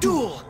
Duel!